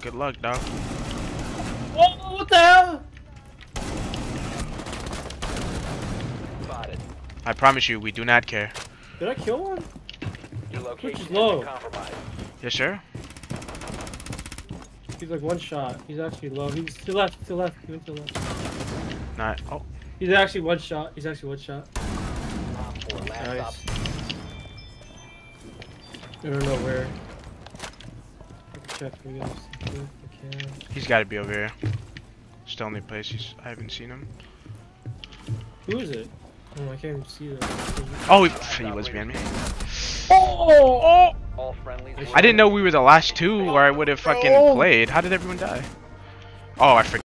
Good luck, dog. Oh, what the hell? Spotted. I promise you, we do not care. Did I kill one? Your location has low. been compromised. Yes, sir. He's like one shot. He's actually low. He's to the left, to the left. He went to the left. Not. Oh, He's actually one shot. He's actually one shot. Op Nice. I don't know where. I can check for you guys if I can. he's got to be over here. It's the only place he's. I haven't seen him. Who is it? Oh, I can't even see that. Oh, he, he was behind me. Oh! oh! All friendlies. I I didn't know we were the last two or I would have fucking oh. played. How did everyone die? Oh, I forgot.